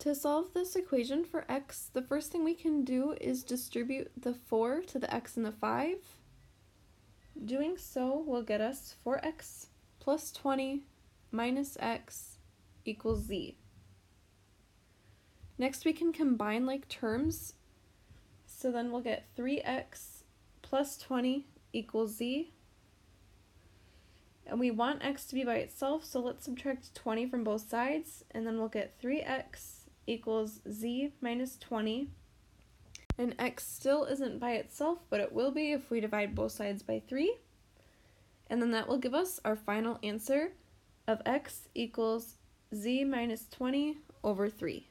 To solve this equation for x, the first thing we can do is distribute the 4 to the x and the 5. Doing so will get us 4x plus 20 minus x equals z. Next we can combine like terms, so then we'll get 3x plus 20 equals z. And we want x to be by itself, so let's subtract 20 from both sides, and then we'll get 3x equals z minus 20. And x still isn't by itself, but it will be if we divide both sides by 3. And then that will give us our final answer of x equals z minus 20 over 3.